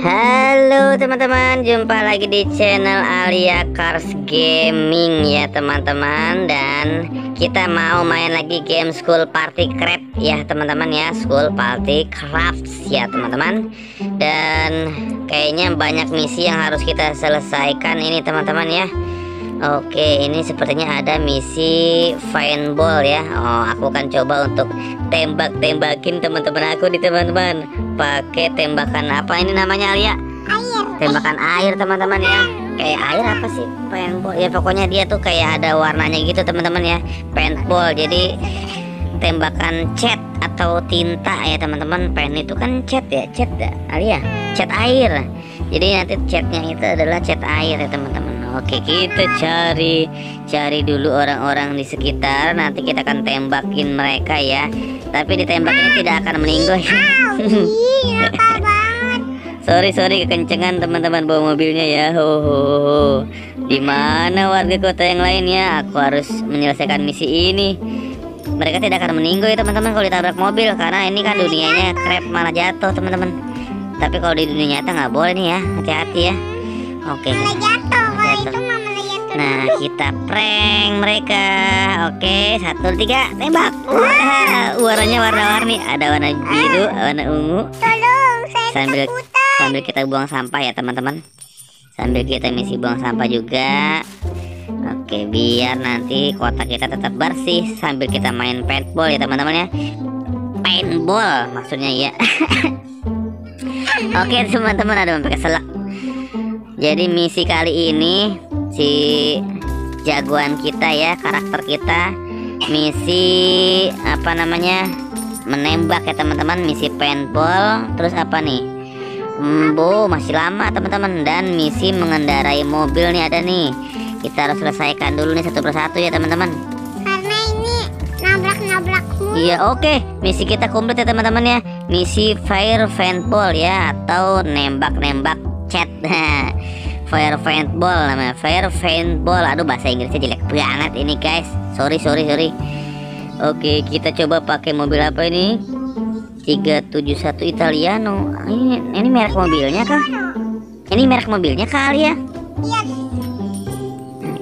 Halo teman-teman, jumpa lagi di channel Alia Cars Gaming ya teman-teman. Dan kita mau main lagi game School Party Craft ya teman-teman ya. School Party Crafts ya teman-teman. Dan kayaknya banyak misi yang harus kita selesaikan ini teman-teman ya Oke, ini sepertinya ada misi find ball ya. Oh, aku akan coba untuk tembak-tembakin teman-teman aku di teman-teman. Pakai tembakan apa ini namanya Alia? Air. Tembakan air teman-teman ya. Kayak air apa sih? Paintball. Ya pokoknya dia tuh kayak ada warnanya gitu teman-teman ya. Paintball. Jadi tembakan cat atau tinta ya teman-teman. Pen itu kan cat ya, cat ya, Alia. Cat air. Jadi nanti catnya itu adalah cat air ya teman-teman. Oke kita cari cari dulu orang-orang di sekitar. Nanti kita akan tembakin mereka ya. Tapi ditembak ini tidak akan meninggal. Banget. sorry sorry kekencengan teman-teman bawa mobilnya ya. Ho, ho, ho. di mana warga kota yang lainnya aku harus menyelesaikan misi ini. Mereka tidak akan meninggal ya teman-teman kalau ditabrak mobil. Karena ini kan dunianya krep malah jatuh teman-teman. Tapi kalau di dunia nyata nggak boleh nih ya. Hati-hati ya. Oke. Malah Nah, kita prank mereka. Oke, satu tiga, tembak. Wah, warnanya warna-warni. Ada warna biru, warna ungu. Tolong, saya Sambil ketakutan. sambil kita buang sampah ya teman-teman. Sambil kita misi buang sampah juga. Oke, biar nanti kota kita tetap bersih sambil kita main paintball ya teman-teman ya. Paintball maksudnya ya. Oke teman-teman ada yang pakai selak. Jadi misi kali ini si jagoan kita ya karakter kita. Misi apa namanya menembak ya teman-teman. Misi paintball. Terus apa nih? Hmm, bo masih lama teman-teman. Dan misi mengendarai mobil nih ada nih. Kita harus selesaikan dulu nih satu persatu ya teman-teman. Karena ini nabrak-nabrak. Iya oke. Misi kita komplit ya teman-teman ya. Misi fire paintball ya atau nembak-nembak cat fire paintball namanya fire paintball aduh bahasa Inggrisnya jelek banget ini guys sorry sorry sorry Oke kita coba pakai mobil apa ini 371 Italiano ini, ini merek mobilnya kah ini merek mobilnya kali ya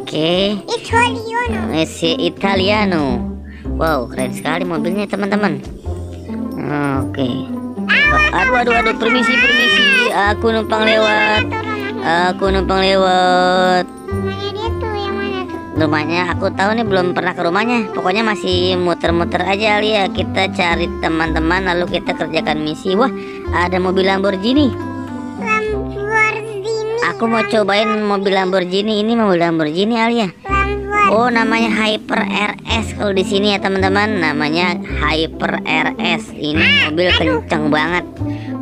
Oke Italiano. Messi Italiano. Wow, keren sekali mobilnya teman-teman. Oke. Aduh, aduh, aduh, permisi, permisi. Aku numpang lewat. Aku numpang lewat. Mana dia tuh? Yang mana tuh? Rumahnya aku tahu nih belum pernah ke rumahnya. Pokoknya masih muter-muter aja ya. Kita cari teman-teman lalu kita kerjakan misi. Wah, ada mobil Lamborghini. Lamborghini. Aku mau cobain mobil Lamborghini. Ini mobil Lamborghini Alia. Oh, namanya Hyper RS kalau di sini ya teman-teman. Namanya Hyper RS. Ini mobil kenceng banget.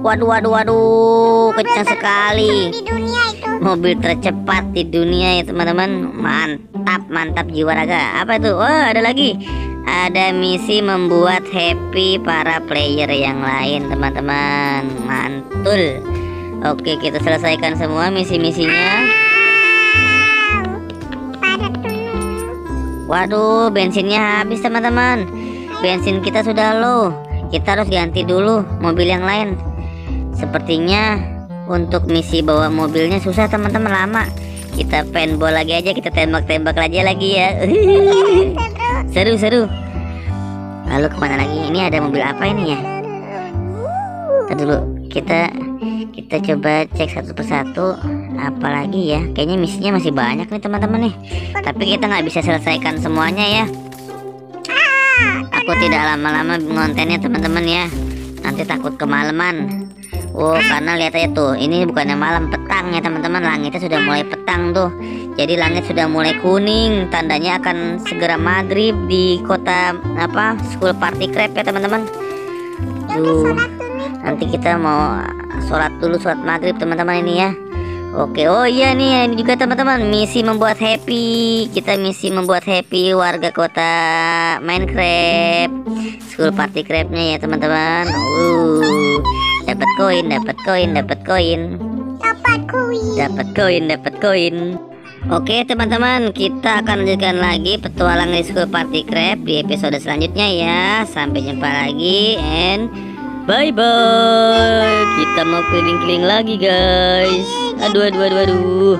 Waduh, waduh, waduh, kenceng sekali. Di dunia itu. Mobil tercepat di dunia ya teman-teman. Mantap, mantap jiwa raga. Apa itu? Oh, ada lagi. Ada misi membuat happy para player yang lain, teman-teman. Mantul. Oke, kita selesaikan semua misi-misinya. Waduh, bensinnya habis teman-teman. Bensin kita sudah low. Kita harus ganti dulu mobil yang lain. Sepertinya untuk misi bawa mobilnya susah teman-teman lama. Kita paintball lagi aja, kita tembak-tembak aja lagi ya. Seru-seru. Lalu ke mana lagi? Ini ada mobil apa ini ya? Tadi dulu kita kita coba cek satu persatu apalagi ya kayaknya misinya masih banyak nih teman-teman nih tapi kita nggak bisa selesaikan semuanya ya aku tidak lama-lama ngontennya teman-teman ya nanti takut kemalaman Oh karena lihat aja tuh ini bukannya malam petang ya teman-teman. Langitnya sudah mulai petang tuh. Jadi langit sudah mulai kuning tandanya akan segera maghrib di kota apa school party crab ya teman-teman. Nanti kita mau sholat dulu sholat maghrib teman-teman ini ya. Oke oh iya nih ini juga teman-teman misi membuat happy. Kita misi membuat happy warga kota Minecraft. School party crabnya ya teman-teman. Uh dapat koin dapat koin dapat koin Dapat kuis. dapat koin dapat koin Oke teman-teman kita akan lanjutkan lagi petualangan di school party crab di episode selanjutnya ya sampai jumpa lagi and Bye bye. Kita mau keliling-keliling lagi guys. Aduh aduh aduh aduh.